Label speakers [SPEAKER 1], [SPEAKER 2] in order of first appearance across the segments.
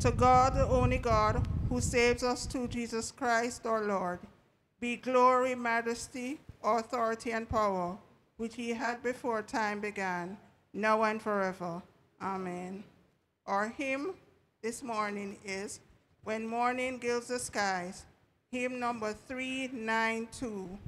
[SPEAKER 1] To God, the only God, who saves us through Jesus Christ our Lord, be glory, majesty, authority, and power, which he had before time began, now and forever. Amen. Our hymn this morning is When Morning Gilds the Skies, hymn number 392.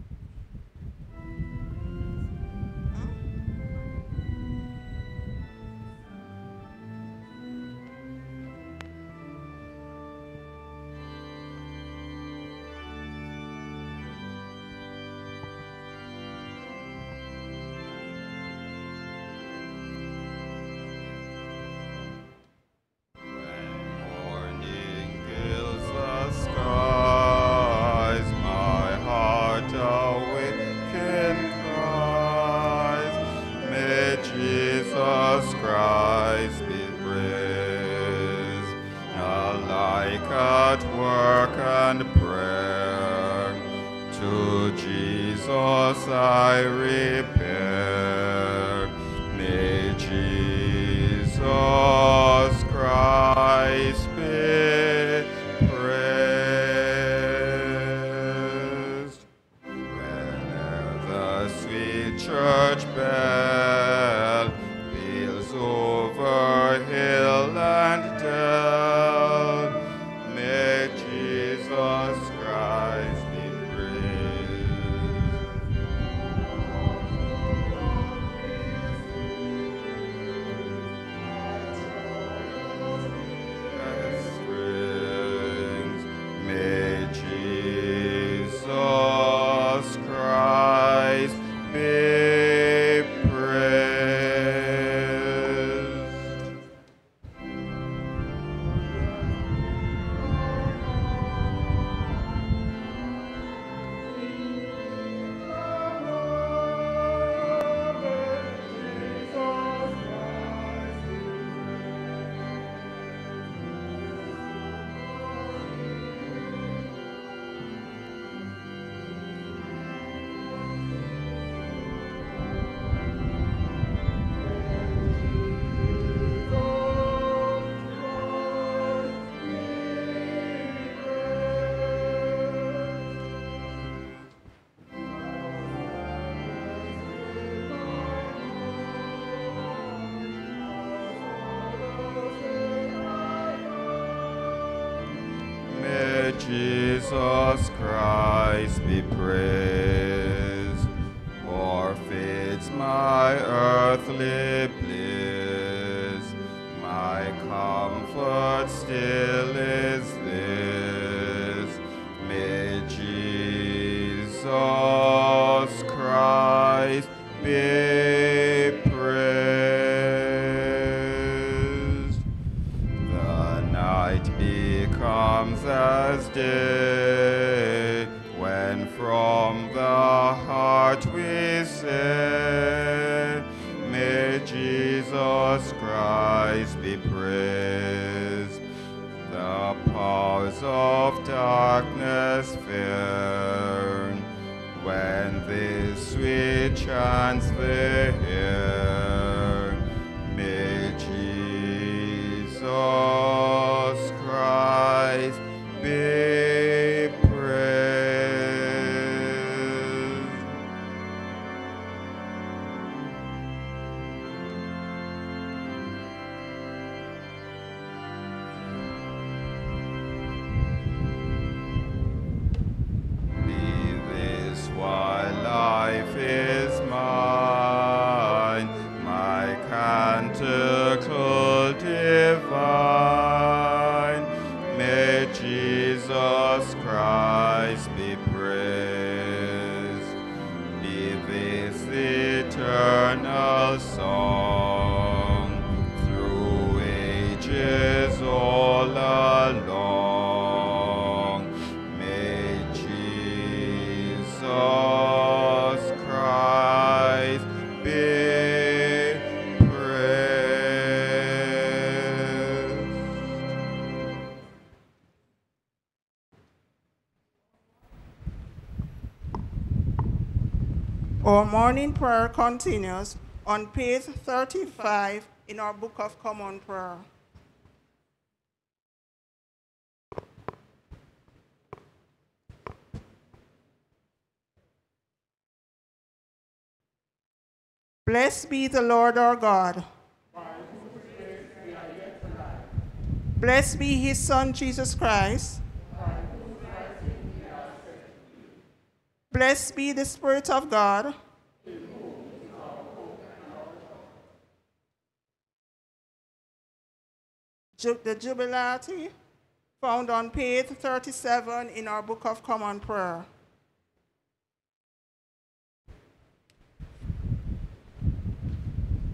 [SPEAKER 2] morning prayer
[SPEAKER 1] continues on page 35 in our Book of Common Prayer.
[SPEAKER 2] Blessed be the Lord our God. Blessed be his Son, Jesus Christ. Blessed be the Spirit of God. Ju- The Jubilate found on page 37 in our Book of Common Prayer.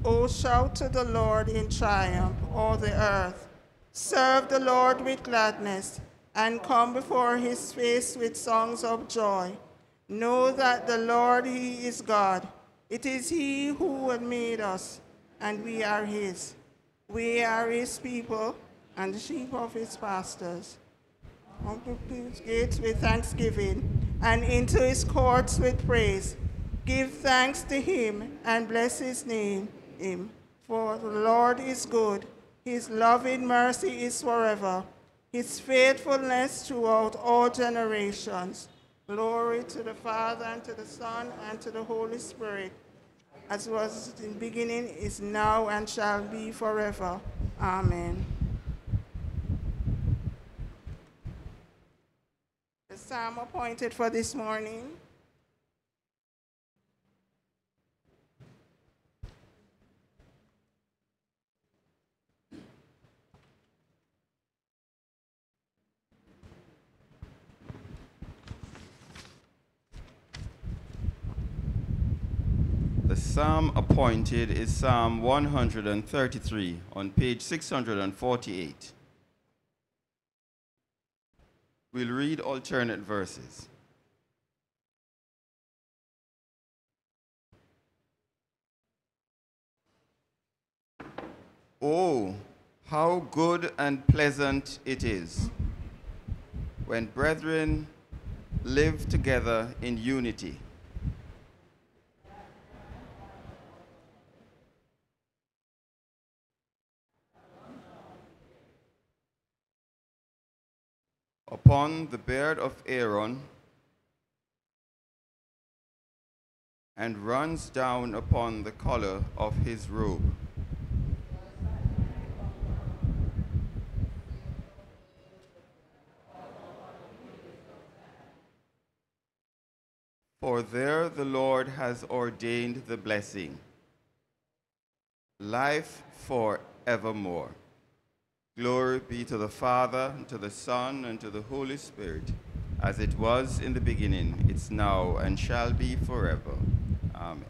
[SPEAKER 2] O shout to the Lord in triumph, all the earth. Serve the Lord with gladness, and come before his face with songs of joy. Know that the Lord, he is God. It is he who made us, and we are his. We are his people, and the sheep of his pastors. Come to his gates with thanksgiving, and into his courts with praise. Give thanks to him, and bless his name, him. For the Lord is good, his loving mercy is forever, his faithfulness throughout all generations. Glory to the Father, and to the Son, and to the Holy Spirit, as was in the beginning, is now, and shall be forever. Amen. The psalm appointed for this morning.
[SPEAKER 1] Psalm appointed is Psalm 133 on page 648. We'll read alternate verses. Oh, how good and pleasant it is when brethren live together in unity. Upon the beard of Aaron and runs down upon the collar of his robe. For there the Lord has ordained the blessing, life forevermore. Glory be to the Father, and to the Son, and to the Holy Spirit, as it was in the beginning, it's now, and shall be forever. Amen.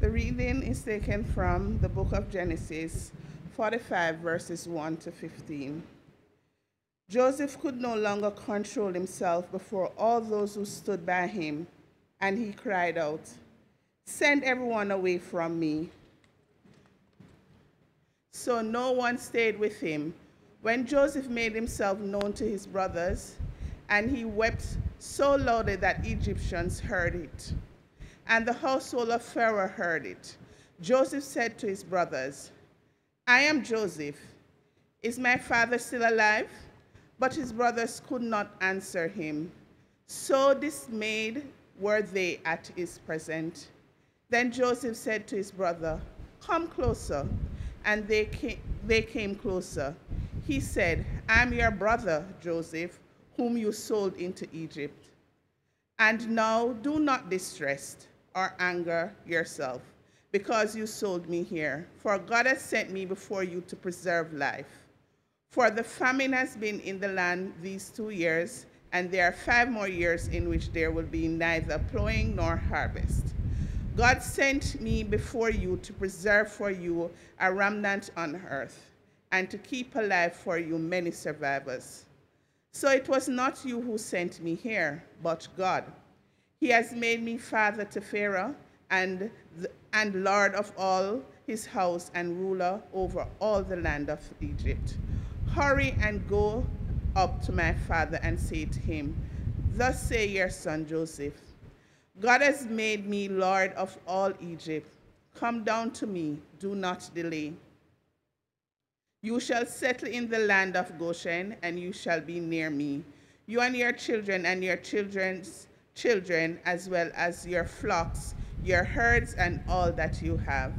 [SPEAKER 3] The reading is taken from the book of Genesis 45, verses 1 to 15. Joseph could no longer control himself before all those who stood by him, and he cried out, Send everyone away from me. So no one stayed with him. When Joseph made himself known to his brothers, and he wept so loudly that Egyptians heard it. And the household of Pharaoh heard it. Joseph said to his brothers, I am Joseph. Is my father still alive? But his brothers could not answer him. So dismayed were they at his present. Then Joseph said to his brother, Come closer. And they came, they came closer. He said, I'm your brother, Joseph, whom you sold into Egypt. And now do not distress or anger yourself because you sold me here. For God has sent me before you to preserve life. For the famine has been in the land these two years, and there are five more years in which there will be neither plowing nor harvest. God sent me before you to preserve for you a remnant on earth and to keep alive for you many survivors. So it was not you who sent me here, but God. He has made me father to Pharaoh and, and lord of all his house and ruler over all the land of Egypt. Hurry and go up to my father and say to him, Thus say your son Joseph, God has made me lord of all Egypt. Come down to me, do not delay. You shall settle in the land of Goshen, and you shall be near me, you and your children and your children's children, as well as your flocks, your herds, and all that you have.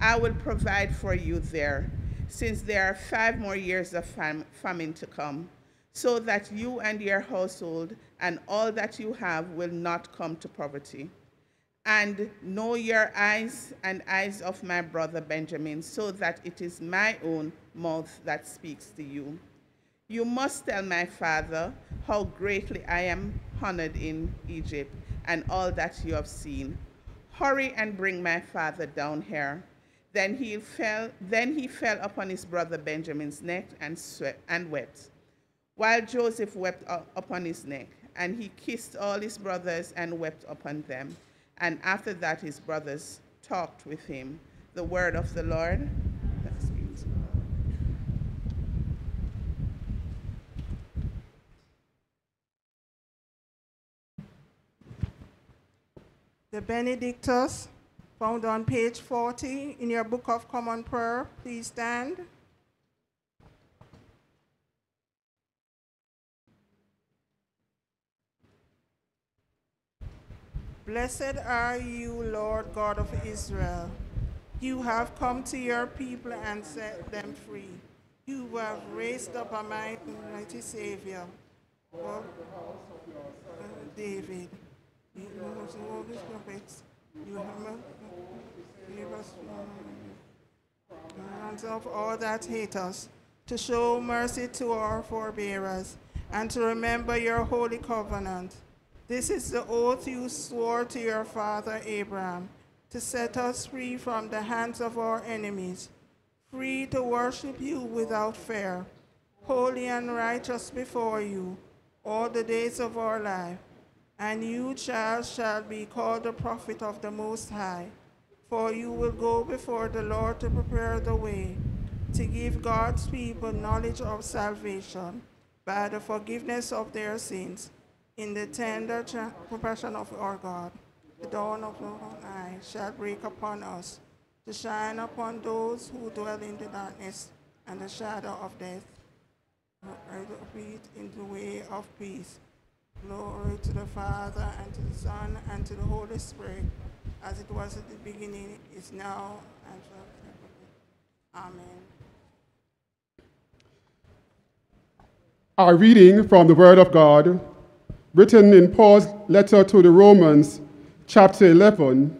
[SPEAKER 3] I will provide for you there, since there are five more years of fam famine to come, so that you and your household and all that you have will not come to poverty and know your eyes and eyes of my brother Benjamin, so that it is my own mouth that speaks to you. You must tell my father how greatly I am honored in Egypt and all that you have seen. Hurry and bring my father down here. Then he fell, then he fell upon his brother Benjamin's neck and, and wept, while Joseph wept upon his neck. And he kissed all his brothers and wept upon them. And after that, his brothers talked with him. The word of the Lord.
[SPEAKER 2] The Benedictus, found on page 40 in your Book of Common Prayer. Please stand. Blessed are you, Lord God of Israel. You have come to your people and set them free. You have raised up a mighty Savior, uh, David. Have all his prophets. You have give us hands of all that hate us, to show mercy to our forebearers, and to remember your holy covenant this is the oath you swore to your father Abraham, to set us free from the hands of our enemies, free to worship you without fear, holy and righteous before you all the days of our life. And you, child, shall be called the prophet of the Most High, for you will go before the Lord to prepare the way, to give God's people knowledge of salvation by the forgiveness of their sins in the tender compassion of our God, the dawn of our eye shall break upon us, to shine upon those who dwell in the darkness and the shadow of death, and lead in the way of peace. Glory to the Father, and to the Son, and to the Holy Spirit, as it was at the beginning, is now, and shall forever. Amen.
[SPEAKER 4] Our reading from the Word of God written in Paul's letter to the Romans, chapter 11,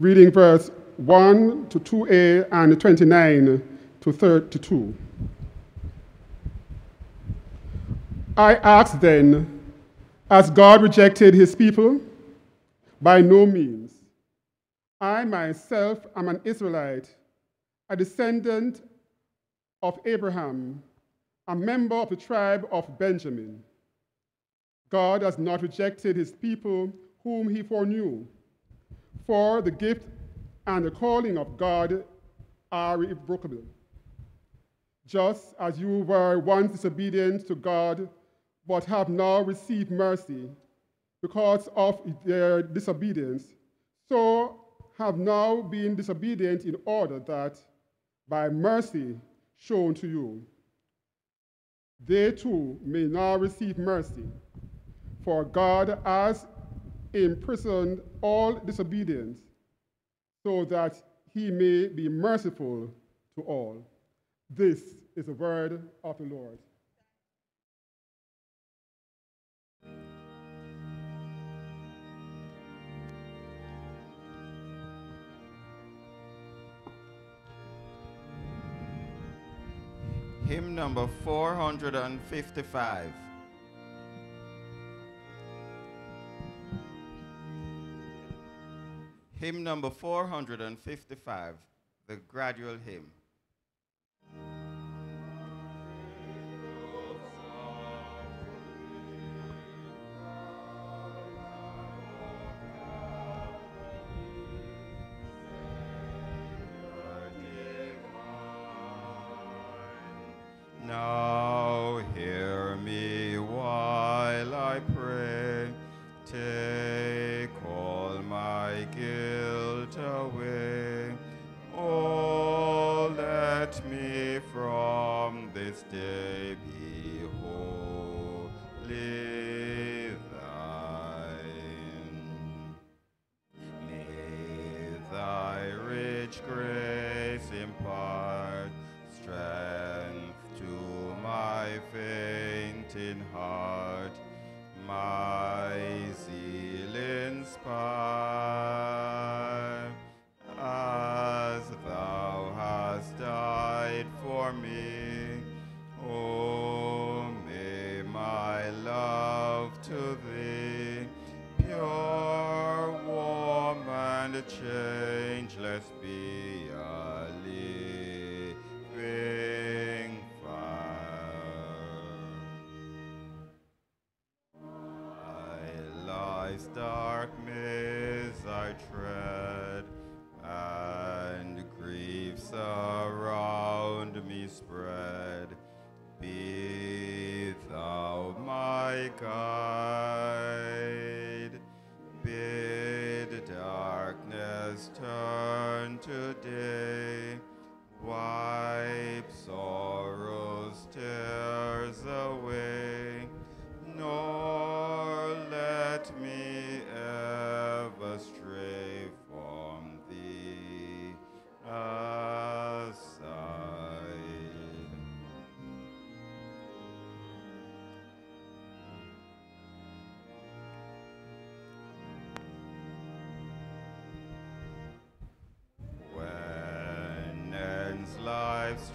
[SPEAKER 4] reading verse 1 to 2a and 29 to 32. I ask then, has God rejected his people? By no means. I myself am an Israelite, a descendant of Abraham, a member of the tribe of Benjamin. God has not rejected his people whom he foreknew. For the gift and the calling of God are irrevocable. Just as you were once disobedient to God, but have now received mercy because of their disobedience, so have now been disobedient in order that by mercy shown to you, they too may now receive mercy. For God has imprisoned all disobedience, so that he may be merciful to all. This is the word of the Lord.
[SPEAKER 1] Hymn number 455. Hymn number 455, the gradual hymn. Life's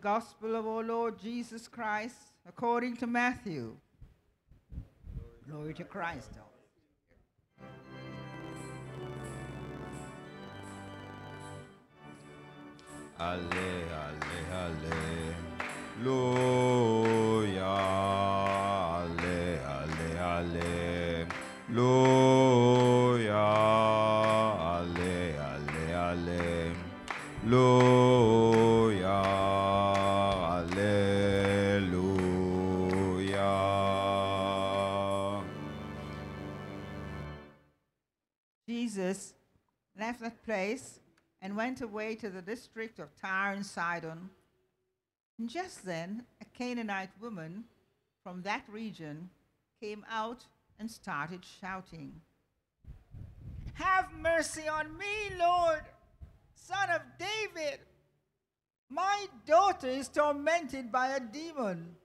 [SPEAKER 5] Gospel of our Lord Jesus Christ according to Matthew. Glory to Christ. Away to the district of Tyre and Sidon. And just then, a Canaanite woman from that region came out and started shouting, Have mercy on me, Lord, son of David. My daughter is tormented by a demon.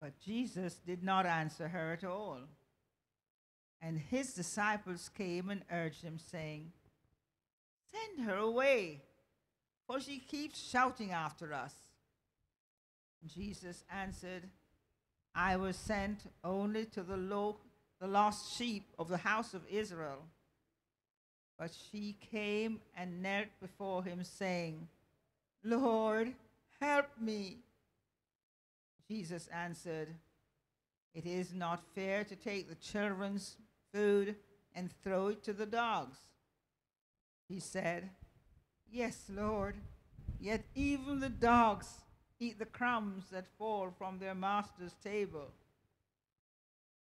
[SPEAKER 5] But Jesus did not answer her at all. And his disciples came and urged him, saying, Her away, for she keeps shouting after us. Jesus answered, I was sent only to the, the lost sheep of the house of Israel. But she came and knelt before him, saying, Lord, help me. Jesus answered, It is not fair to take the children's food and throw it to the dogs. He said, Yes, Lord, yet even the dogs eat the crumbs that fall from their master's table.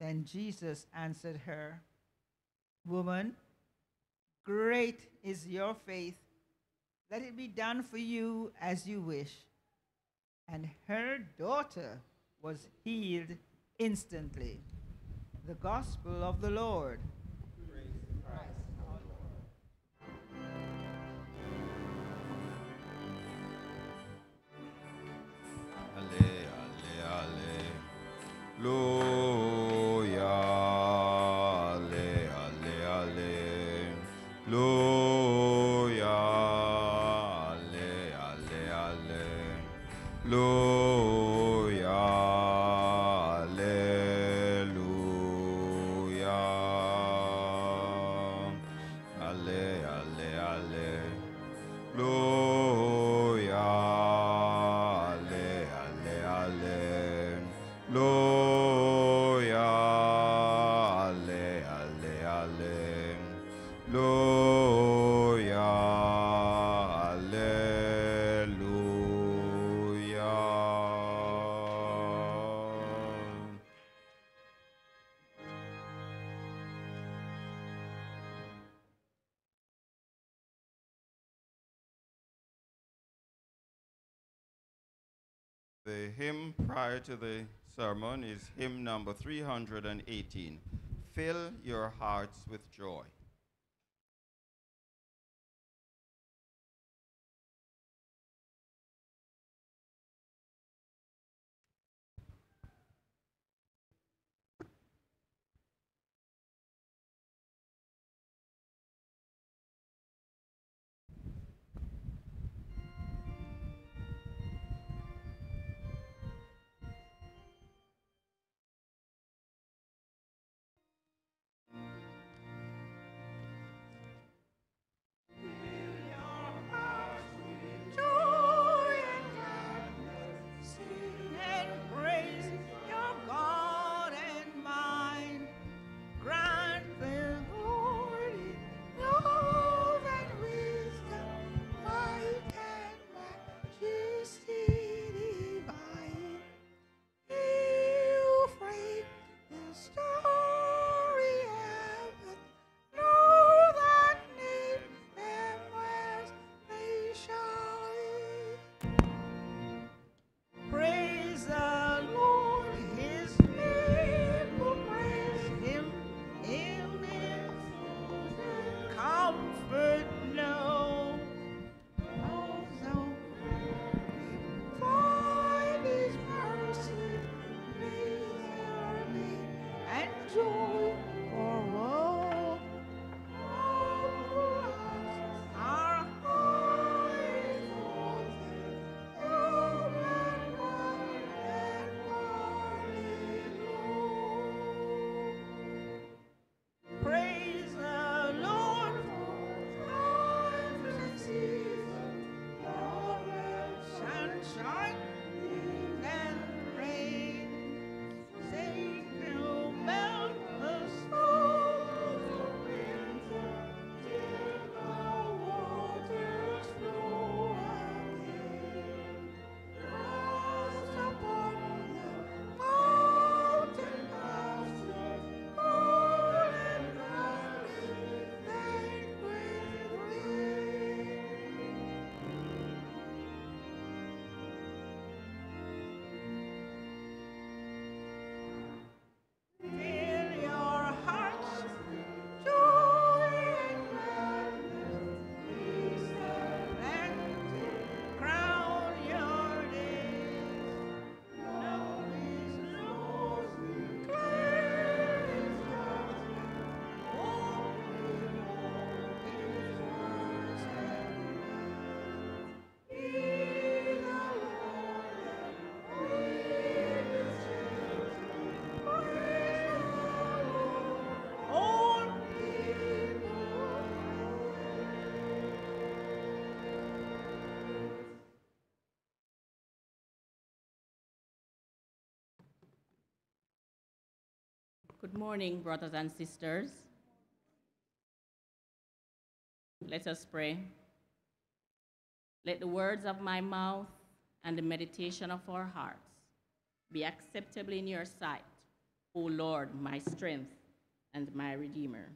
[SPEAKER 5] Then Jesus answered her, Woman, great is your faith.
[SPEAKER 1] Let it be done for you as you wish. And her daughter was healed instantly. The Gospel of the Lord.
[SPEAKER 5] 루 to the sermon is hymn number 318 Fill Your Hearts with Joy.
[SPEAKER 6] Good morning, brothers and sisters. Let us pray. Let the words of my mouth and the meditation of our hearts be acceptable in your sight, O Lord, my strength and my Redeemer.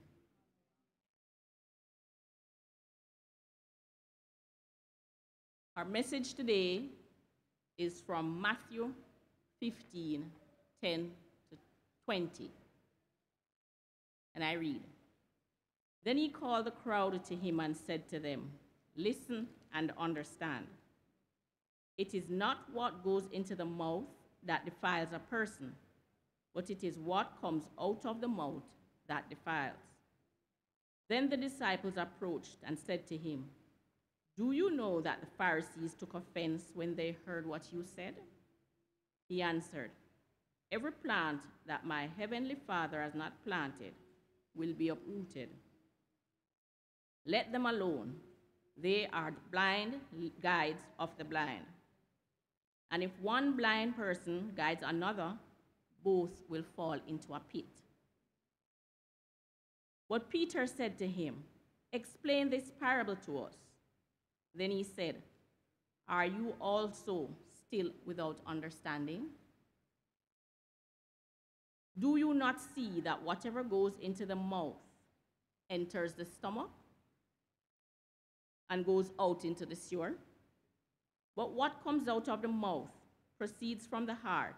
[SPEAKER 6] Our message today is from Matthew 15 10 to 20. And I read Then he called the crowd to him and said to them, Listen and understand. It is not what goes into the mouth that defiles a person, but it is what comes out of the mouth that defiles. Then the disciples approached and said to him, Do you know that the Pharisees took offense when they heard what you said? He answered, Every plant that my heavenly Father has not planted will be uprooted. Let them alone. They are blind guides of the blind. And if one blind person guides another, both will fall into a pit. What Peter said to him, Explain this parable to us. Then he said, Are you also still without understanding? Do you not see that whatever goes into the mouth enters the stomach and goes out into the sewer? But what comes out of the mouth proceeds from the heart,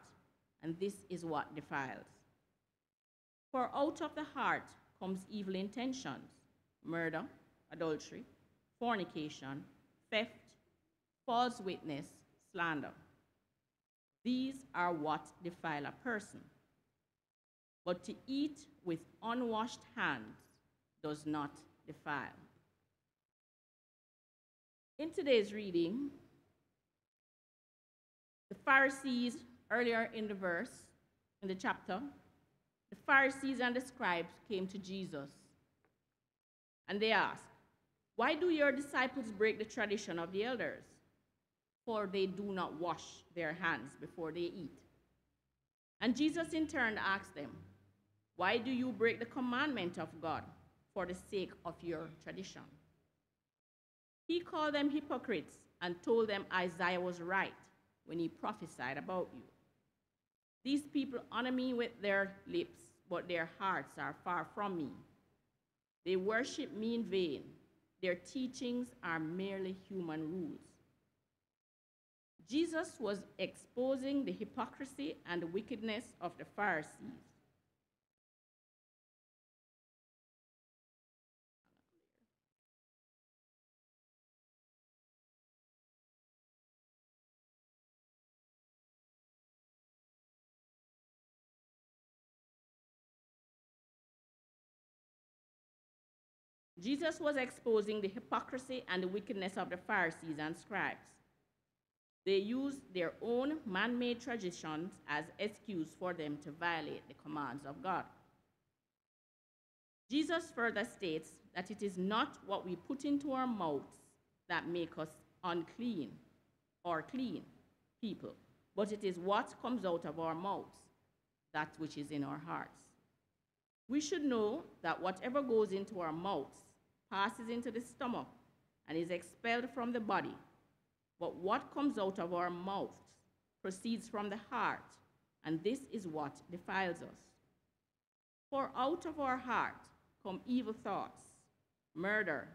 [SPEAKER 6] and this is what defiles. For out of the heart comes evil intentions, murder, adultery, fornication, theft, false witness, slander. These are what defile a person. But to eat with unwashed hands does not defile. In today's reading, the Pharisees, earlier in the verse, in the chapter, the Pharisees and the scribes came to Jesus and they asked, Why do your disciples break the tradition of the elders? For they do not wash their hands before they eat. And Jesus in turn asked them, Why do you break the commandment of God for the sake of your tradition? He called them hypocrites and told them Isaiah was right when he prophesied about you. These people honor me with their lips, but their hearts are far from me. They worship me in vain. Their teachings are merely human rules. Jesus was exposing the hypocrisy and the wickedness of the Pharisees. Jesus was exposing the hypocrisy and the wickedness of the Pharisees and scribes. They used their own man made traditions as excuse for them to violate the commands of God. Jesus further states that it is not what we put into our mouths that make us unclean or clean people, but it is what comes out of our mouths, that which is in our hearts. We should know that whatever goes into our mouths passes into the stomach and is expelled from the body. But what comes out of our mouths proceeds from the heart, and this is what defiles us. For out of our heart come evil thoughts, murder,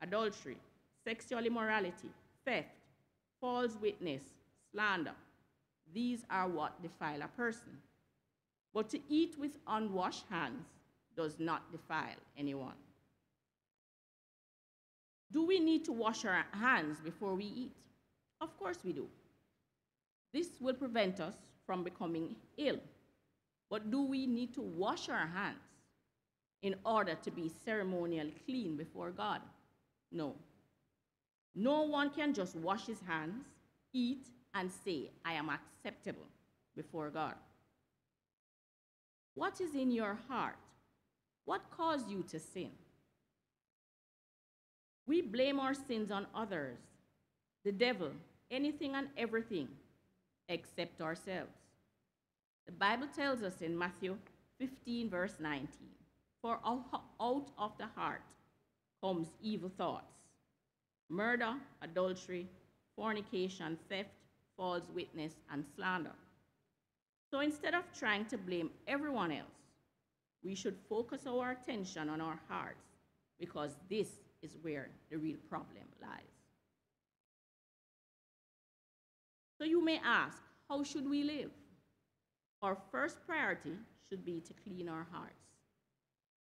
[SPEAKER 6] adultery, sexual immorality, theft, false witness, slander. These are what defile a person. But to eat with unwashed hands does not defile anyone. Do we need to wash our hands before we eat? Of course we do. This will prevent us from becoming ill. But do we need to wash our hands in order to be ceremonially clean before God? No. No one can just wash his hands, eat, and say, I am acceptable before God. What is in your heart? What caused you to sin? We blame our sins on others, the devil, anything and everything except ourselves. The Bible tells us in Matthew 15, verse 19 For out of the heart comes evil thoughts, murder, adultery, fornication, theft, false witness, and slander. So instead of trying to blame everyone else, we should focus our attention on our hearts because this is where the real problem lies. So you may ask, how should we live? Our first priority should be to clean our hearts.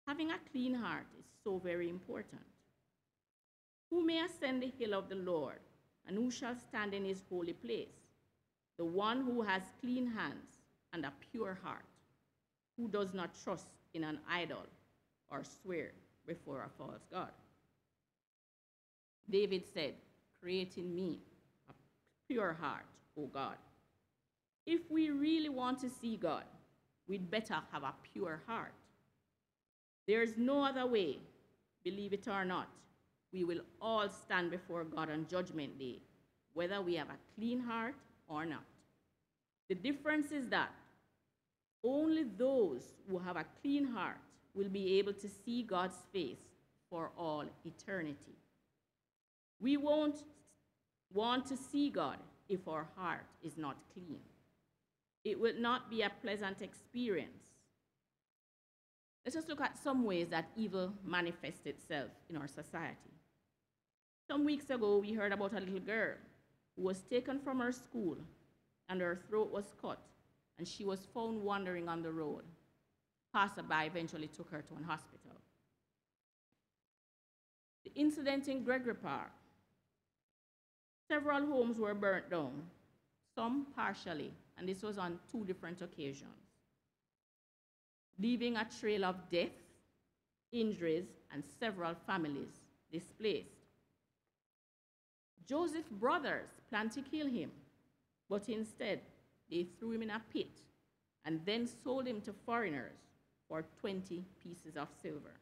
[SPEAKER 6] Having a clean heart is so very important. Who may ascend the hill of the Lord, and who shall stand in his holy place? The one who has clean hands and a pure heart, who does not trust in an idol or swear before a false God. David said, Create in me a pure heart, O God. If we really want to see God, we'd better have a pure heart. There is no other way, believe it or not. We will all stand before God on Judgment Day, whether we have a clean heart or not. The difference is that only those who have a clean heart will be able to see God's face for all eternity. We won't want to see God if our heart is not clean. It will not be a pleasant experience. Let's just look at some ways that evil manifests itself in our society. Some weeks ago, we heard about a little girl who was taken from her school and her throat was cut, and she was found wandering on the road. Passerby eventually took her to an hospital. The incident in Gregory Park. Several homes were burnt down, some partially, and this was on two different occasions, leaving a trail of death, injuries, and several families displaced. Joseph's brothers planned to kill him, but instead they threw him in a pit and then sold him to foreigners for 20 pieces of silver.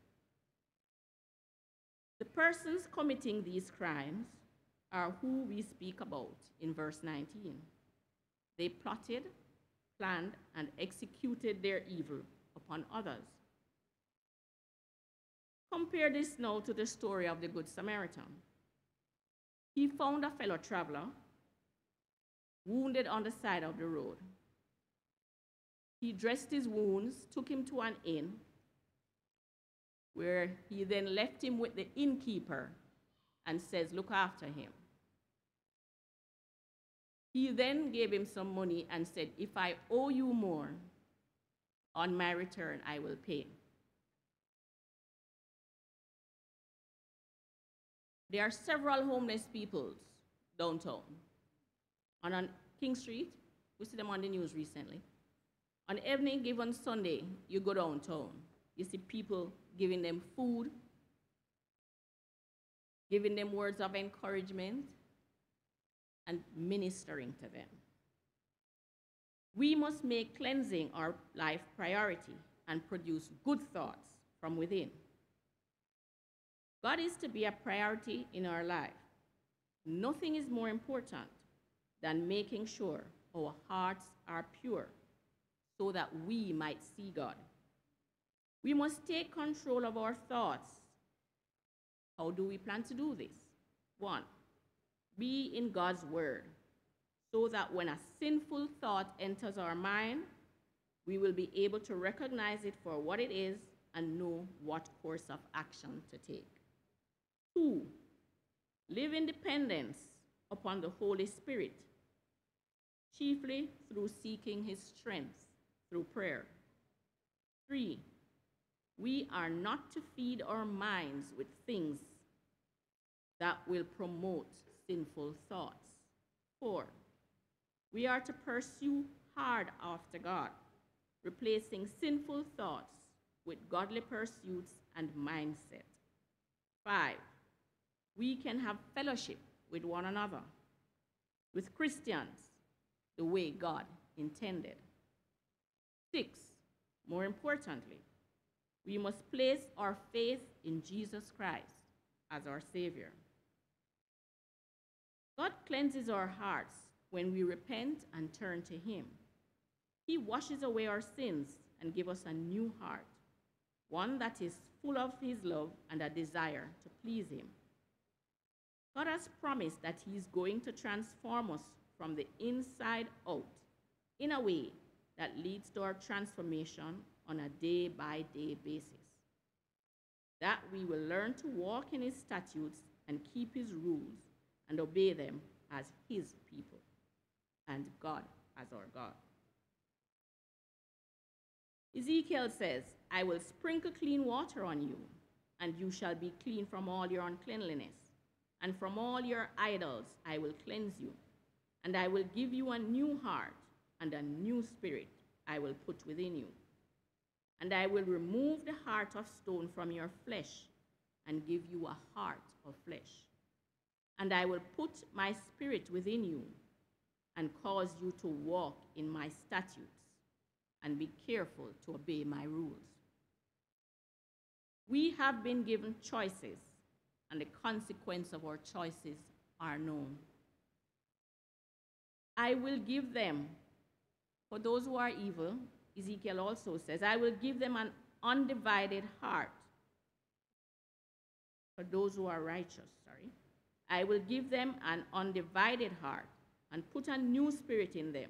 [SPEAKER 6] The persons committing these crimes are who we speak about in verse 19. They plotted, planned, and executed their evil upon others. Compare this now to the story of the Good Samaritan. He found a fellow traveler wounded on the side of the road. He dressed his wounds, took him to an inn, where he then left him with the innkeeper and says, Look after him. He then gave him some money and said, If I owe you more, on my return, I will pay. There are several homeless people downtown. And on King Street, we see them on the news recently. On every given Sunday, you go downtown, you see people giving them food, giving them words of encouragement, and ministering to them. We must make cleansing our life priority and produce good thoughts from within. God is to be a priority in our life. Nothing is more important than making sure our hearts are pure so that we might see God. We must take control of our thoughts. How do we plan to do this? One, be in God's word so that when a sinful thought enters our mind, we will be able to recognize it for what it is and know what course of action to take. Two, live in dependence upon the Holy Spirit, chiefly through seeking his strength through prayer. Three, we are not to feed our minds with things that will promote sinful thoughts. Four, we are to pursue hard after God, replacing sinful thoughts with godly pursuits and mindset. Five, we can have fellowship with one another, with Christians, the way God intended. Six, more importantly, we must place our faith in Jesus Christ as our Savior. God cleanses our hearts when we repent and turn to Him. He washes away our sins and gives us a new heart, one that is full of His love and a desire to please Him. God has promised that He is going to transform us from the inside out in a way that leads to our transformation on a day by day basis. That we will learn to walk in His statutes and keep His rules and obey them as his people. and God as our God. Ezekiel says, I will sprinkle clean water on you, and you shall be clean from all your uncleanliness. And from all your idols I will cleanse you. And I will give you a new heart, and a new spirit I will put within you. And I will remove the heart of stone from your flesh, and give you a heart of flesh. And I will put my spirit within you, and cause you to walk in my statutes and be careful to obey my rules. We have been given choices, and the consequence of our choices are known. I will give them, for those who are evil, Ezekiel also says, I will give them an undivided heart. For those who are righteous, sorry. I will give them an undivided heart and put a new spirit in them.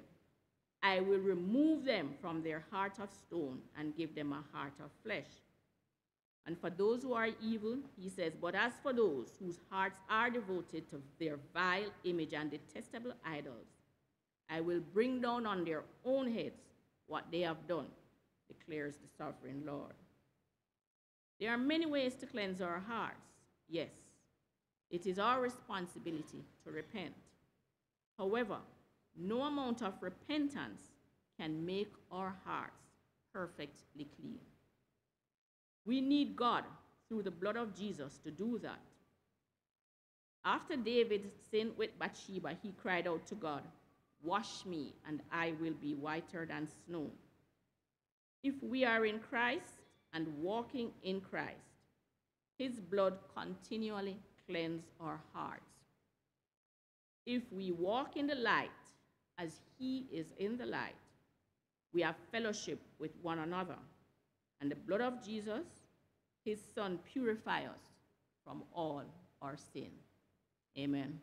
[SPEAKER 6] I will remove them from their heart of stone and give them a heart of flesh. And for those who are evil, he says, But as for those whose hearts are devoted to their vile image and detestable idols, I will bring down on their own heads what they have done, declares the sovereign Lord. There are many ways to cleanse our hearts. Yes, it is our responsibility to repent. However, no amount of repentance can make our hearts perfectly clean. We need God through the blood of Jesus to do that. After David sinned with Bathsheba, he cried out to God, Wash me, and I will be whiter than snow. If we are in Christ and walking in Christ, his blood continually cleanses our hearts. If we walk in the light as he is in the light, we have fellowship with one another. And the blood of Jesus, his son, purify us from all our sin. Amen.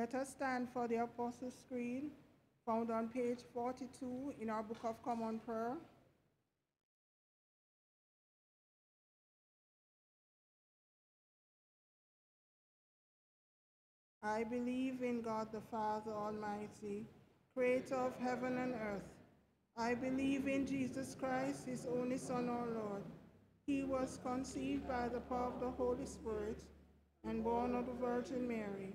[SPEAKER 2] Let us stand for the Apostles' Creed, found on page 42 in our Book of Common Prayer. I believe in God the Father Almighty, creator of heaven and earth. I believe in Jesus Christ, his only Son, our Lord. He was conceived by the power of the Holy Spirit and born of the Virgin Mary.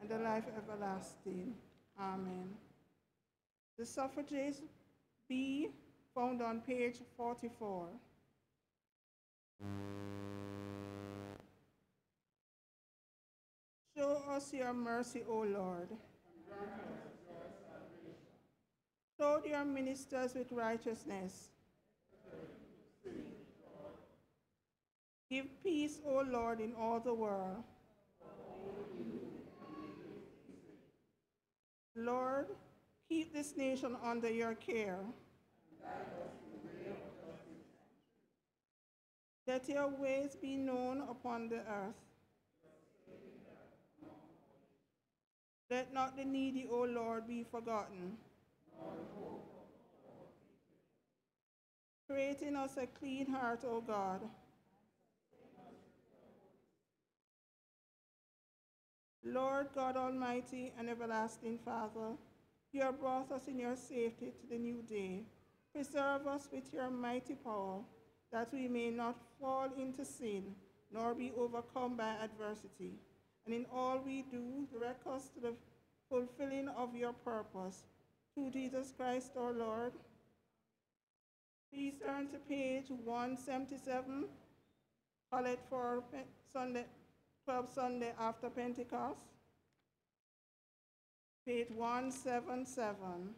[SPEAKER 2] and the life everlasting. Amen. The suffrages B, found on page 44. Show us your mercy, O Lord. Clothe your ministers with righteousness. Give peace, O Lord, in all the world. Lord, keep this nation under your care. Let your ways be known upon the earth. Let not the needy, O Lord, be forgotten. Create in us a clean heart, O God. Lord God Almighty and everlasting Father, you have brought us in your safety to the new day. Preserve us with your mighty power, that we may not fall into sin, nor be overcome by adversity. And in all we do, direct us to the fulfilling of your purpose. Through Jesus Christ our Lord. Please turn to page 177, collect for Sunday, 12th Sunday after Pentecost, page 177.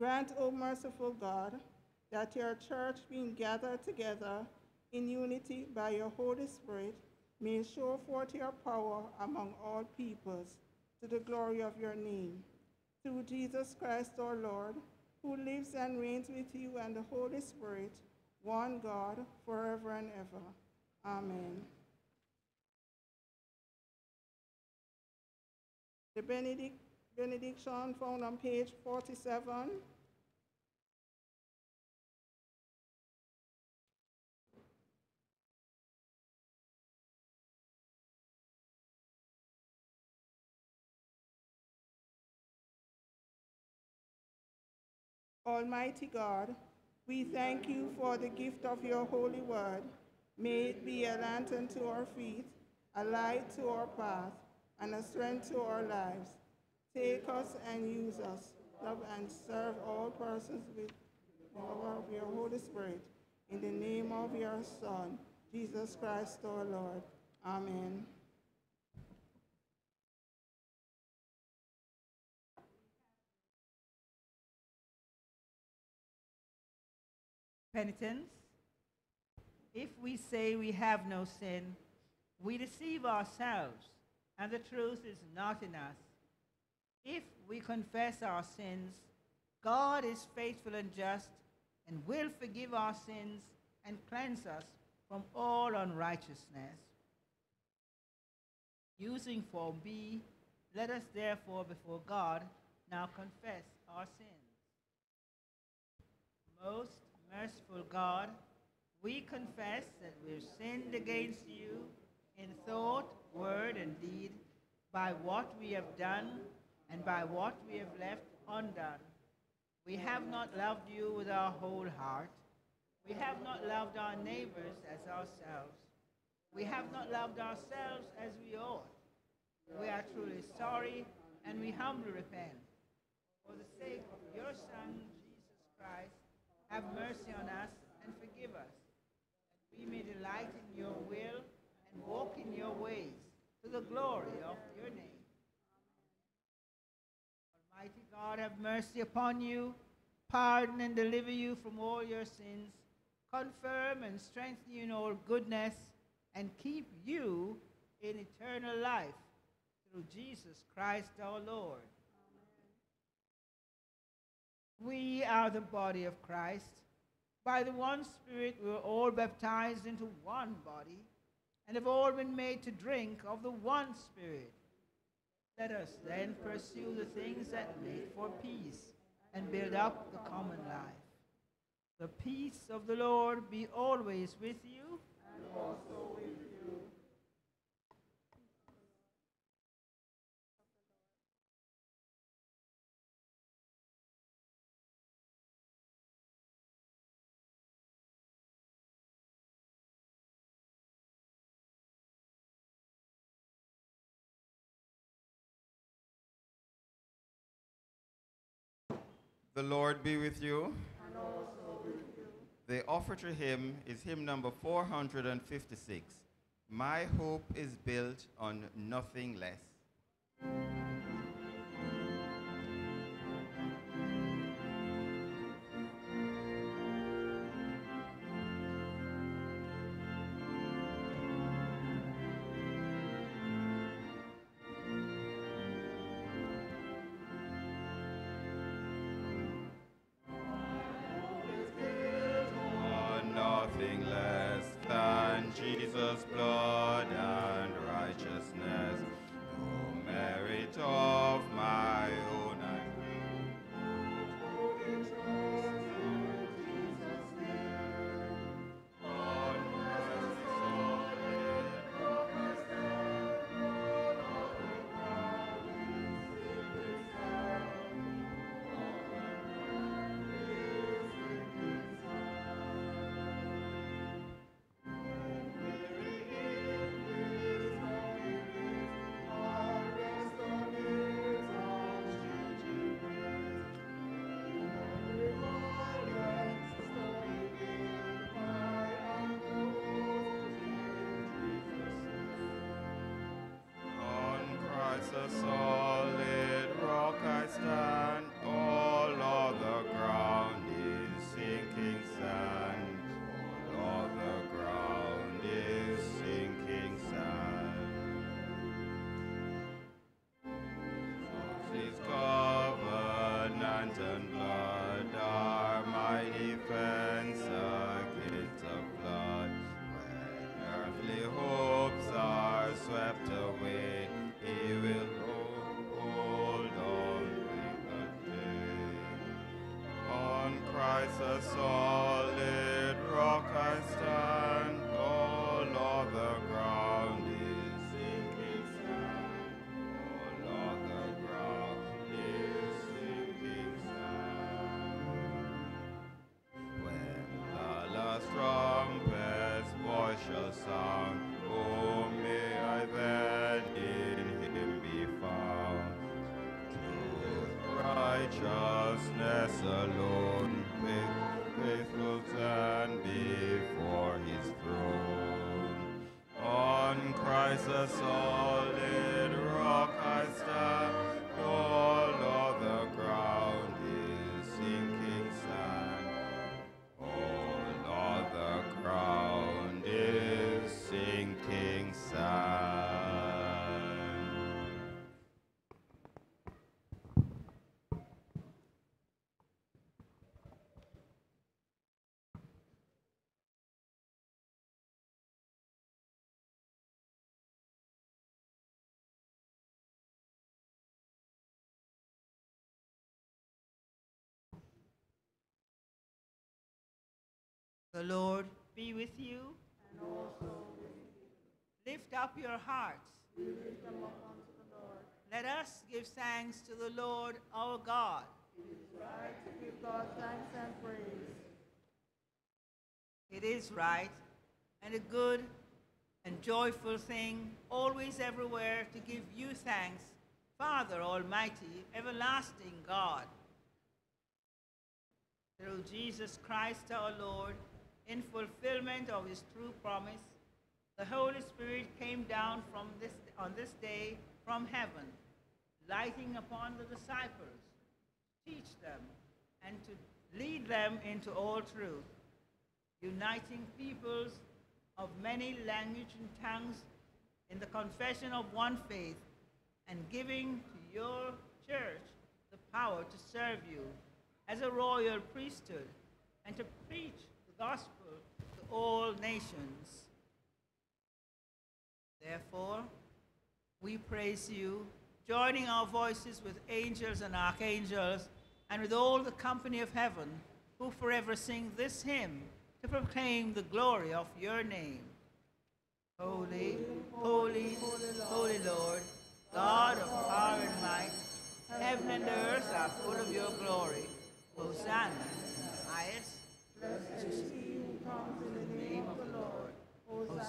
[SPEAKER 2] Grant, O merciful God, that your church being gathered together in unity by your Holy Spirit may show forth your power among all peoples to the glory of your name. Through Jesus Christ our Lord, who lives and reigns with you and the Holy Spirit, one God, forever and ever. Amen. The benedict, benediction found on page 47. Almighty God, we thank you for the gift of your holy word. May it be a lantern to our feet, a light to our path, and a strength to our lives. Take us and use us, love and serve all persons with the power of your Holy Spirit. In the name of your Son, Jesus Christ our Lord. Amen.
[SPEAKER 5] Penitence. If we say we have no sin, we deceive ourselves, and the truth is not in us. If we confess our sins, God is faithful and just and will forgive our sins and cleanse us from all unrighteousness. Using for B, let us therefore before God now confess our sins. Most merciful God, we confess that we've sinned against you in thought, word, and deed by what we have done and by what we have left undone. We have not loved you with our whole heart. We have not loved our neighbors as ourselves. We have not loved ourselves as we ought. We are truly sorry and we humbly repent. For the sake of your Son, Jesus Christ, have mercy on us and forgive us, that we may delight in your will and walk in your ways to the glory of your name. Almighty God, have mercy upon you, pardon and deliver you from all your sins, confirm and strengthen you in all goodness, and keep you in eternal life through Jesus Christ our Lord. We are the body of Christ. By the one Spirit, we were all baptized into one body and have all been made to drink of the one Spirit. Let us then pursue the things that make for peace and build up the common life. The peace of the Lord be always with you.
[SPEAKER 1] The Lord be with you. And also with you. The offertory hymn is hymn number 456. My hope is built on nothing less. us all. Oh. A Christ the The Lord
[SPEAKER 5] be with you. And also Lift up your hearts. Let us give thanks to the Lord our God.
[SPEAKER 2] It is right to Give God thanks and praise.
[SPEAKER 5] It is right and a good and joyful thing, always everywhere, to give you thanks, Father Almighty, everlasting God. Through Jesus Christ our Lord, in fulfillment of his true promise, the Holy Spirit came down from this, on this day from heaven, lighting upon the disciples, to teach them, and to lead them into all truth uniting peoples of many languages and tongues in the confession of one faith, and giving to your church the power to serve you as a royal priesthood and to preach the gospel all nations. Therefore, we praise you, joining our voices with angels and archangels and with all the company of heaven, who forever sing this hymn to proclaim the glory of your name. Holy, holy, holy Lord, God of power and might, heaven and earth are full of your glory. Hosanna highest. Blessed is he who comes in the name of the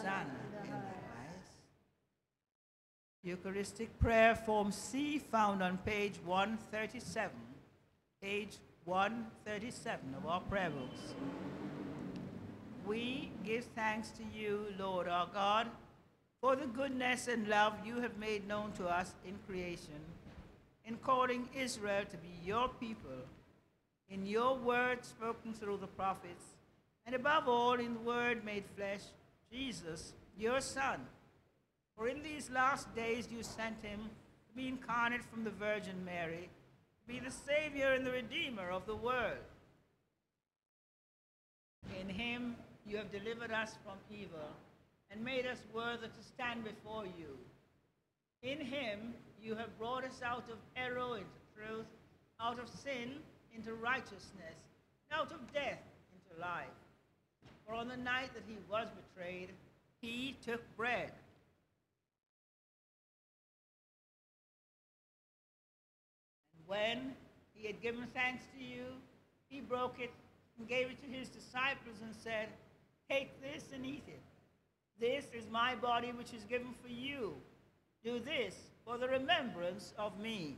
[SPEAKER 5] In. Eucharistic prayer form C found on page 137. Page 137 of our prayer books. We give thanks to you, Lord our God, for the goodness and love you have made known to us in creation, in calling Israel to be your people, in your word spoken through the prophets, and above all in the word made flesh, Jesus, your Son. For in these last days you sent him to be incarnate from the Virgin Mary, to be the Savior and the Redeemer of the world. In him you have delivered us from evil and made us worthy to stand before you. In him you have brought us out of error into truth, out of sin into righteousness, out of death into life. For on the night that he was betrayed, he took bread. And when he had given thanks to you, he broke it and gave it to his disciples and said, Take this and eat it. This is my body which is given for you. Do this for the remembrance of me.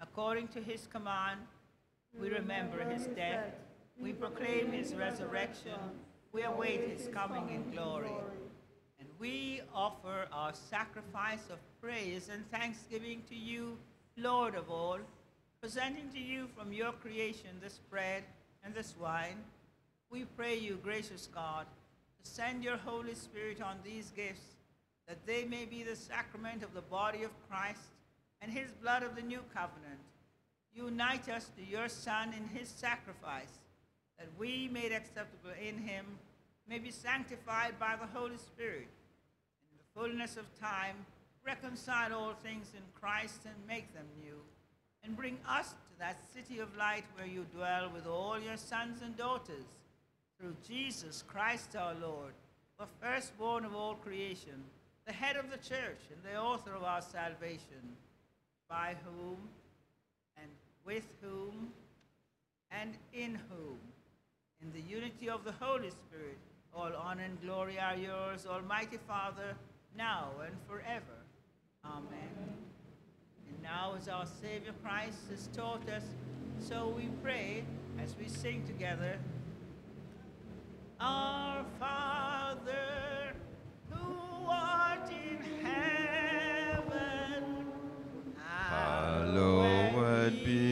[SPEAKER 5] according to his command, we remember his death, we proclaim his resurrection, we await his coming in glory. And we offer our sacrifice of praise and thanksgiving to you, Lord of all, presenting to you from your creation this bread and this wine. We pray you, gracious God, to send your Holy Spirit on these gifts, that they may be the sacrament of the body of Christ and his blood of the new covenant. Unite us to your Son in his sacrifice, that we, made acceptable in him, may be sanctified by the Holy Spirit. In the fullness of time, reconcile all things in Christ and make them new, and bring us to that city of light where you dwell with all your sons and daughters, through Jesus Christ our Lord, the firstborn of all creation, the head of the church and the author of our salvation, by whom and with whom and in whom, in the unity of the Holy Spirit, all honor and glory are yours, Almighty Father, now and forever. Amen. And now, as our Savior Christ has taught us, so we pray as we sing together. Our Father, who art in heaven,
[SPEAKER 1] Be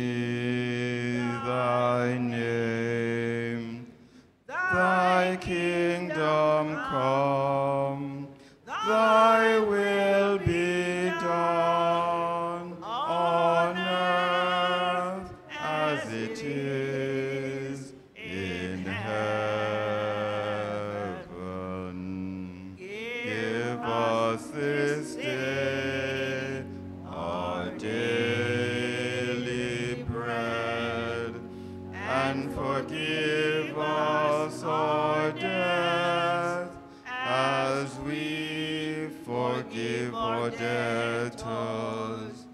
[SPEAKER 1] forgive our debtors.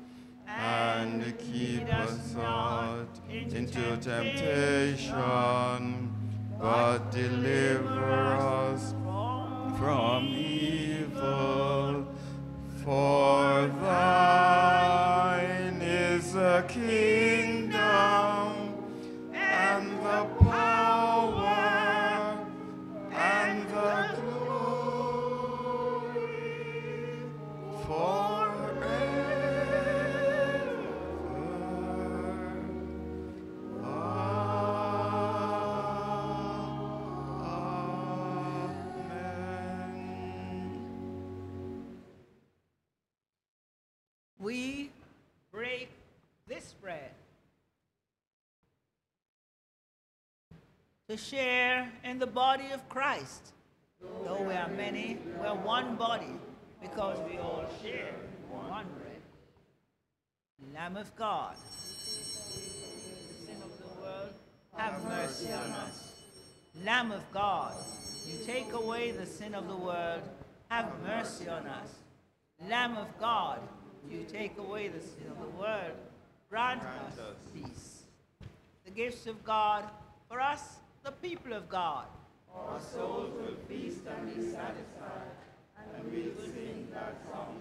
[SPEAKER 1] And keep us not into temptation, but deliver
[SPEAKER 5] Christ. Though we are many, we are one body because we all share one bread. Lamb of God, sin of the world, have mercy on us. Lamb of God, you take away the sin of the world, have mercy on us. Lamb of God, you take away the sin of the world, grant, us, peace. The gifts of God for us, the people of God. Our souls will feast and be satisfied, and we will sing that song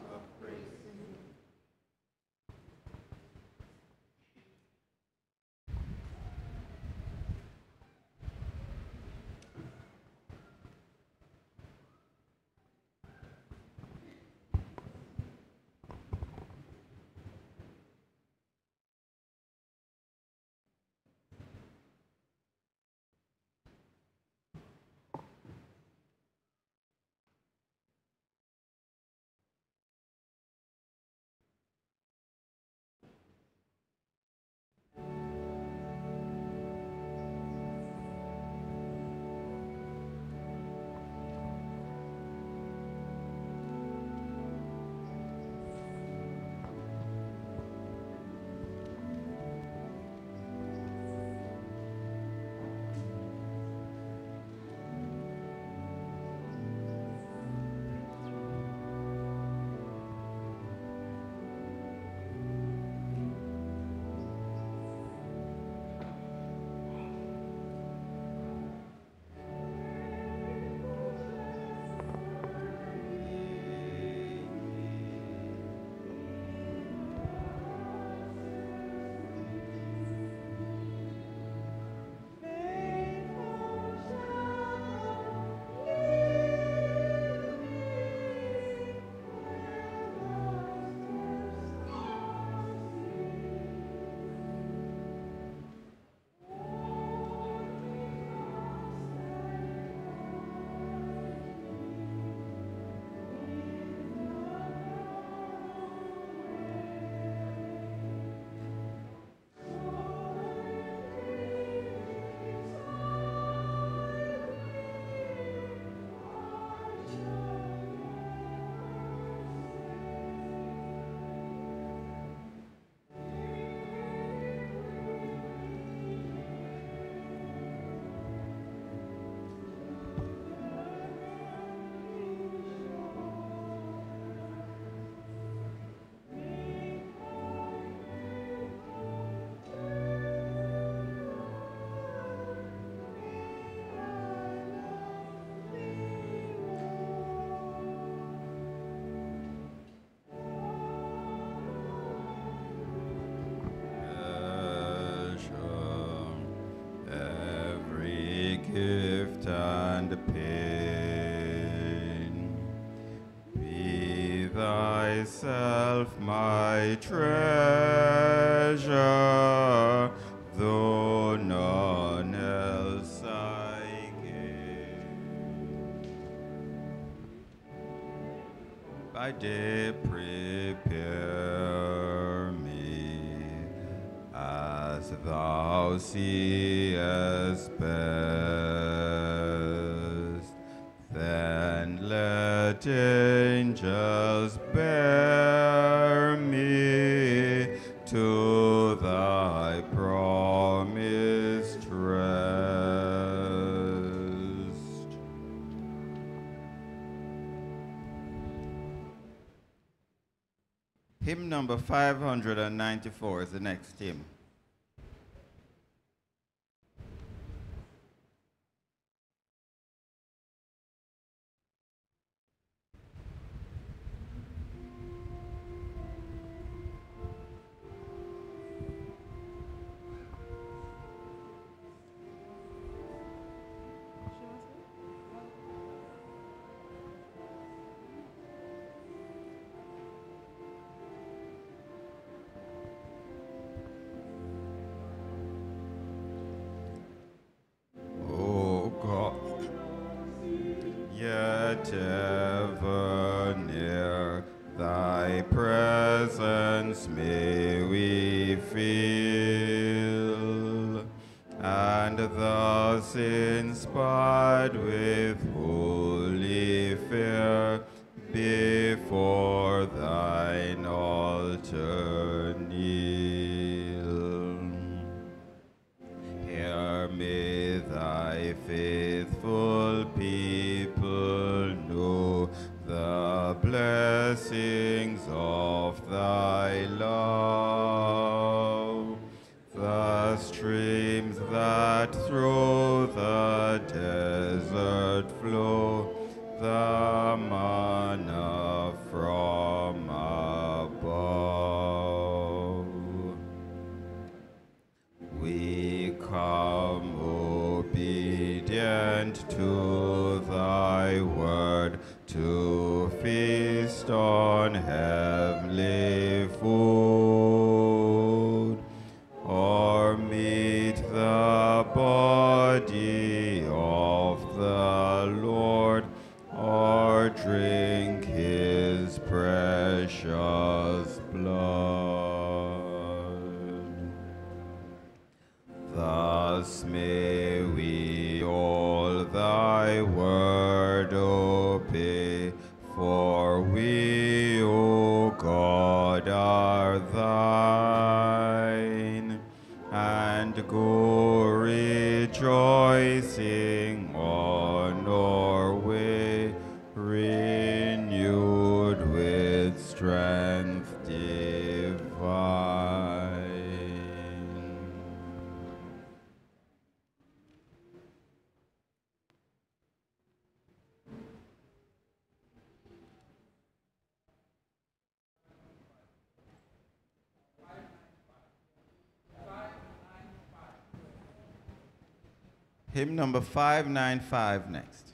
[SPEAKER 1] day. Hymn number 594 is the next hymn. strength divine. Hymn number 595 next.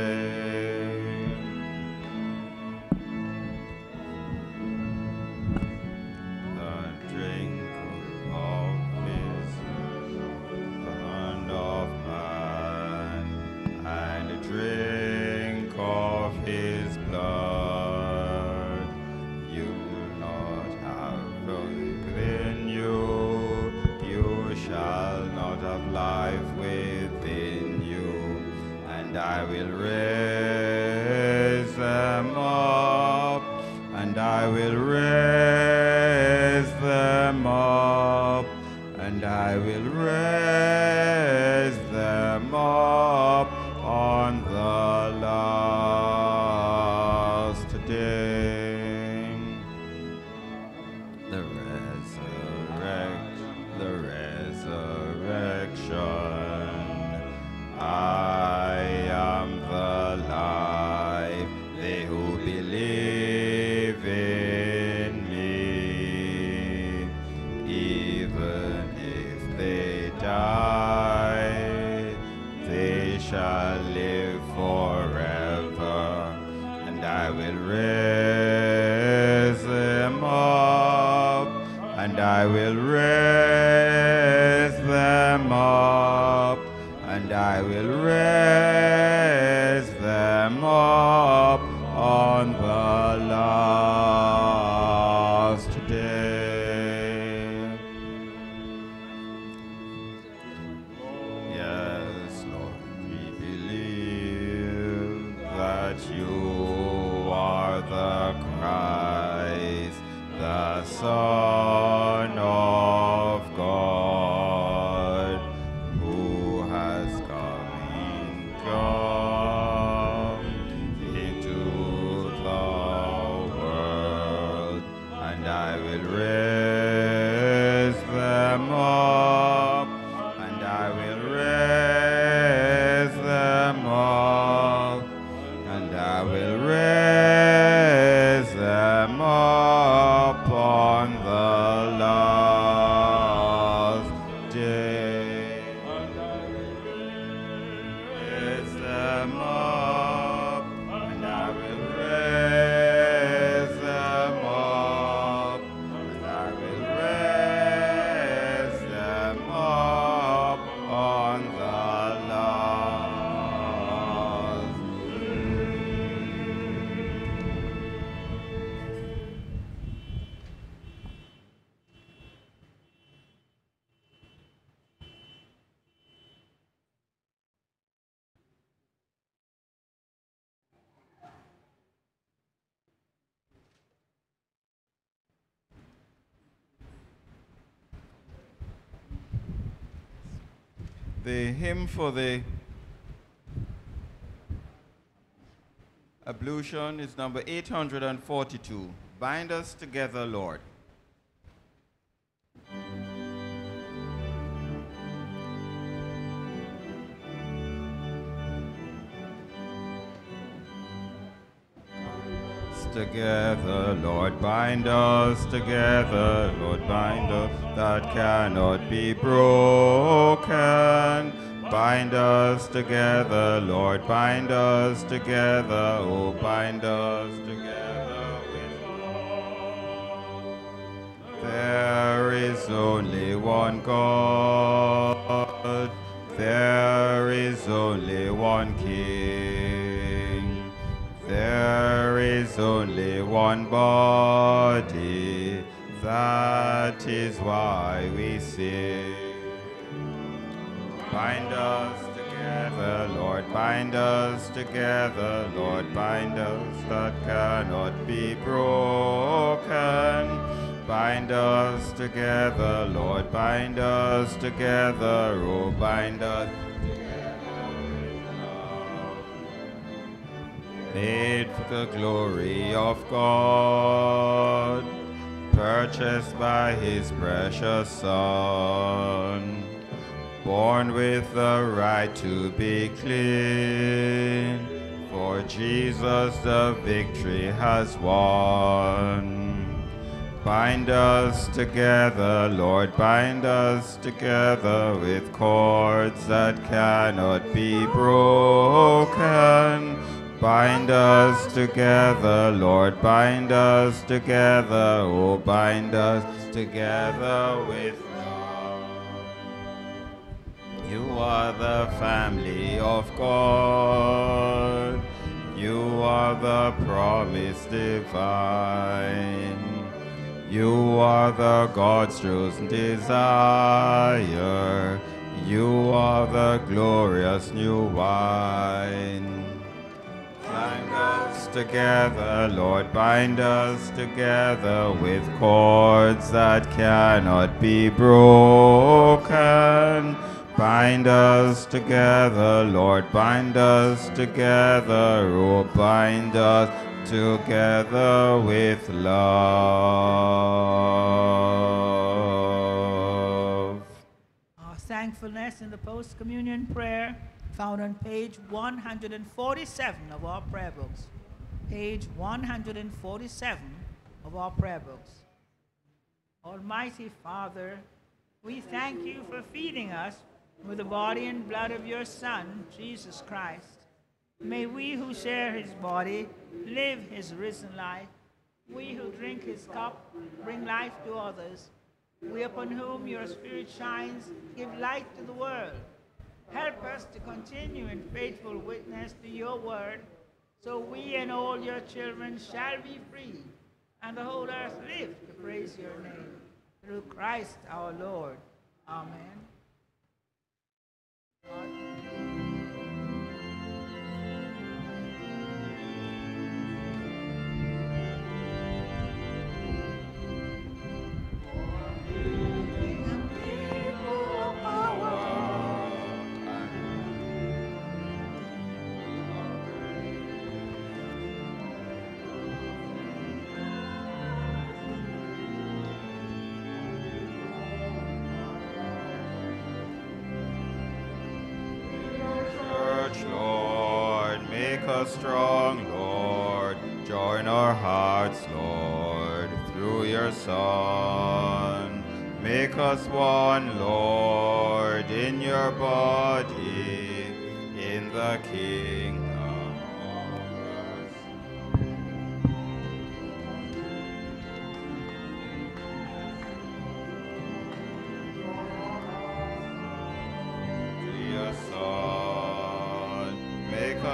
[SPEAKER 1] Amen. the hymn for the ablution is number 842. Bind us together, Lord. together, Lord, bind us together, Lord, bind us that cannot be broken. Bind us together, Lord, bind us together, oh, bind us together with love. There is only one God, there is only only one body, that is why we sing. Bind us together, Lord, bind us together, Lord, bind us that cannot be broken. Bind us together, Lord, bind us together, oh, bind us made for the glory of God, purchased by his precious Son, born with the right to be clean, for Jesus the victory has won. Bind us together, Lord, bind us together with cords that cannot be broken. Bind us together, Lord, bind us together, oh, bind us together with love. You are the family of God. You are the promise divine. You are the God's chosen desire. You are the glorious new wine. Bind us together, Lord, bind us together with cords that cannot be broken. Bind us together, Lord, bind us together, oh, bind us together with love.
[SPEAKER 5] Our thankfulness in the post communion prayer found on page 147 of our prayer books. Page 147 of our prayer books. Almighty Father, we thank you for feeding us with the body and blood of your Son, Jesus Christ. May we who share his body live his risen life. We who drink his cup bring life to others. We upon whom your spirit shines give light to the world. Help us to continue in faithful witness to your word, so we and all your children shall be free, and the whole earth live to praise your name. Through Christ our Lord. Amen.
[SPEAKER 1] Church,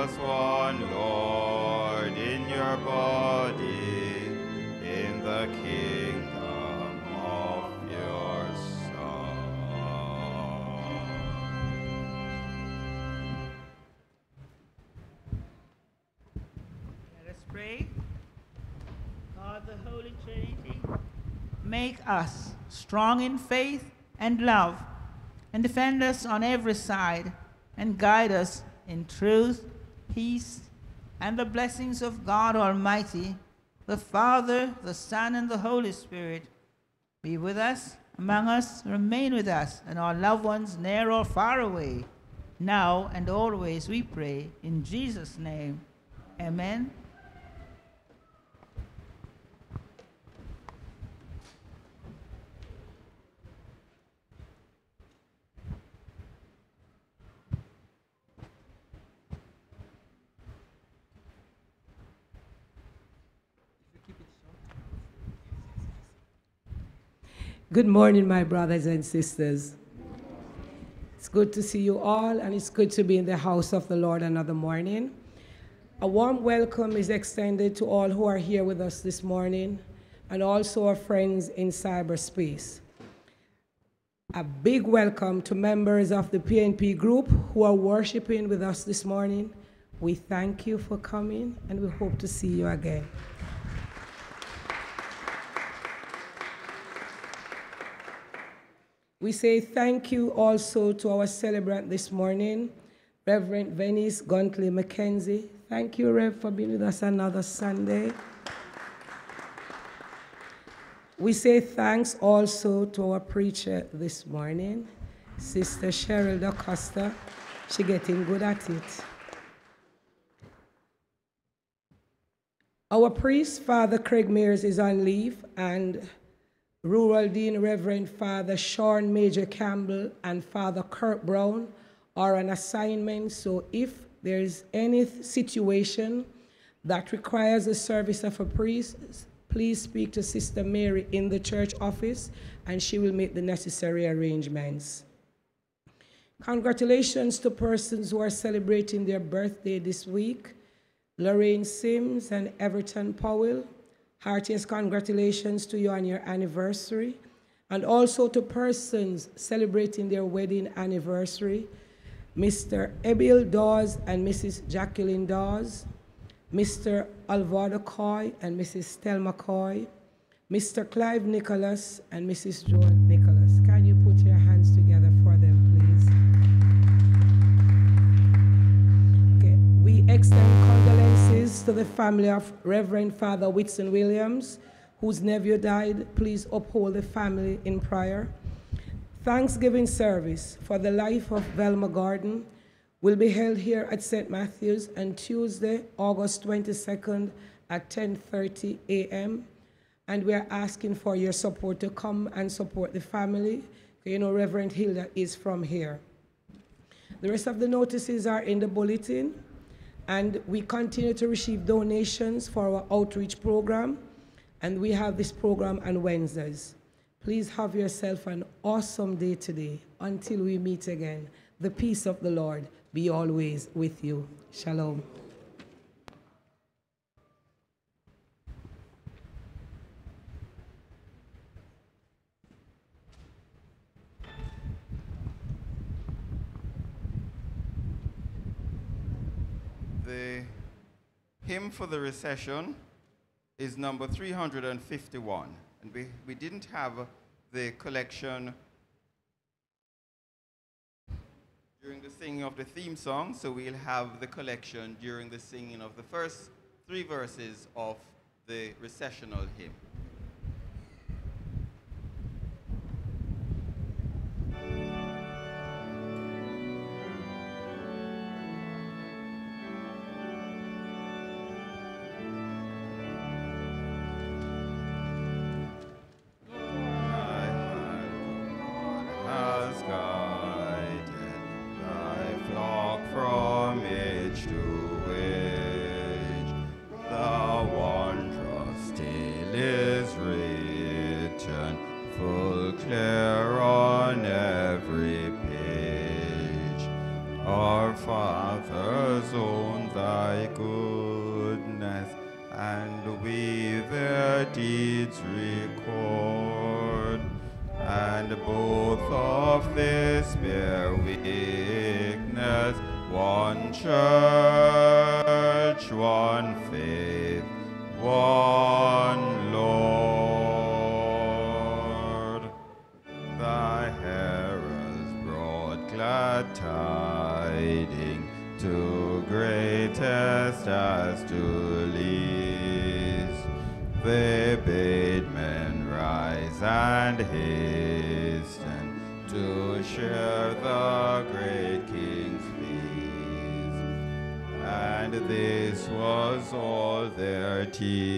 [SPEAKER 1] us one, Lord, in your body, in the kingdom of your Son.
[SPEAKER 5] Let us pray. God, the Holy Trinity, make us strong in faith and love, and defend us on every side, and guide us in truth, peace, and the blessings of God Almighty, the Father, the Son, and the Holy Spirit. Be with us, among us, remain with us, and our loved ones near or far away. Now and always we pray in Jesus' name. Amen.
[SPEAKER 7] Good morning, my brothers and sisters. It's good to see you all, and it's good to be in the house of the Lord another morning. A warm welcome is extended to all who are here with us this morning, and also our friends in cyberspace. A big welcome to members of the PNP group who are worshiping with us this morning. We thank you for coming, and we hope to see you again. We say thank you also to our celebrant this morning, Reverend Venice Guntley Mackenzie. Thank you, Rev, for being with us another Sunday. We say thanks also to our preacher this morning, Sister Cheryl DaCosta. She getting good at it. Our priest, Father Craig Mears, is on leave, and Rural Dean Reverend Father Sean Major Campbell and Father Kurt Brown are on assignment. So if there is any situation that requires the service of a priest, please speak to Sister Mary in the church office and she will make the necessary arrangements. Congratulations to persons who are celebrating their birthday this week. Lorraine Sims and Everton Powell, heartiest congratulations to you on your anniversary. And also to persons celebrating their wedding anniversary, Mr. Ebil Dawes and Mrs. Jacqueline Dawes, Mr. Alvaro Coy and Mrs. Stelma Coy, Mr. Clive Nicholas and Mrs. Joan Nicholas. Can you put your hands together for them, please? Okay, we extend condolences to the family of Reverend Father Whitson Williams, whose nephew died. Please uphold the family in prayer. Thanksgiving service for the life of Velma Garden will be held here at St. Matthew's on Tuesday, August 22nd at 10:30 a.m. And we are asking for your support to come and support the family. You know, Reverend Hilda is from here. The rest of the notices are in the bulletin, and we continue to receive donations for our outreach program, and we have this program on Wednesdays. Please have yourself an awesome day today. Until we meet again, the peace of the Lord be always with you. Shalom.
[SPEAKER 1] The hymn for the recession is number 351. And we, we didn't have the collection during the singing of the theme song, so we'll have the collection during the singing of the first three verses of the recessional hymn. Both of this bear witness, their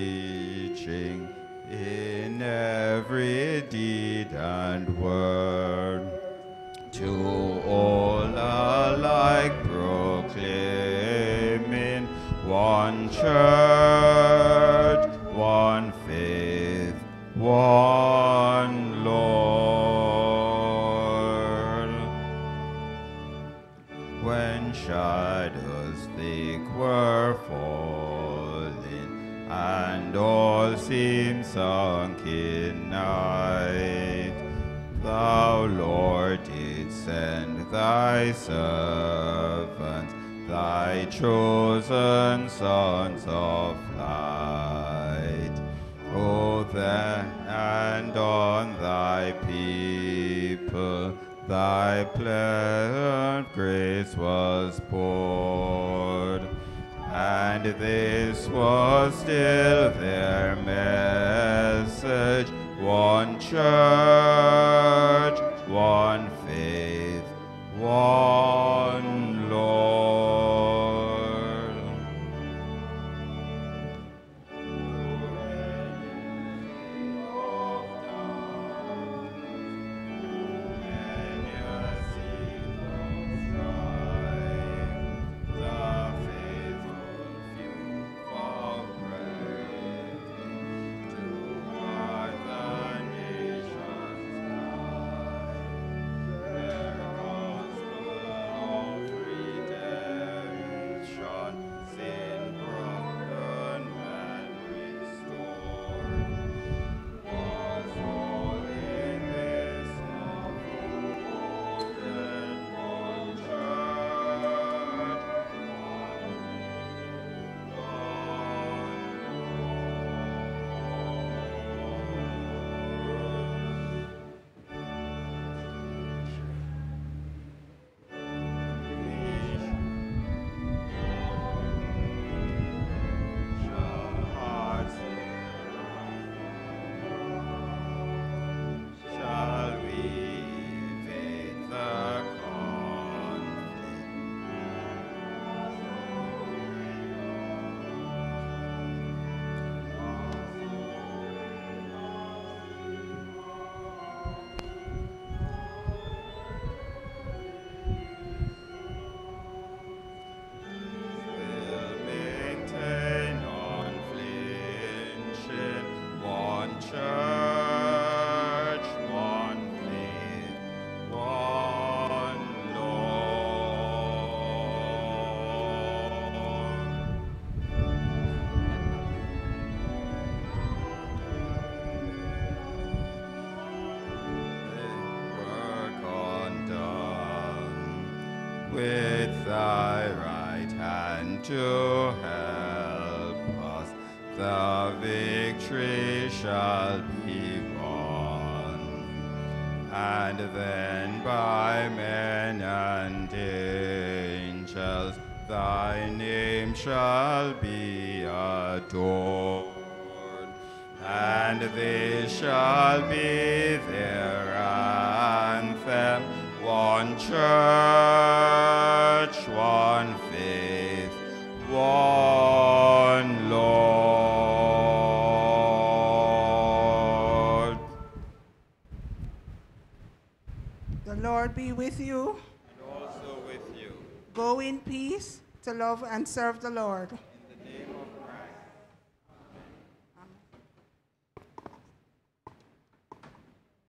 [SPEAKER 2] love and serve the Lord.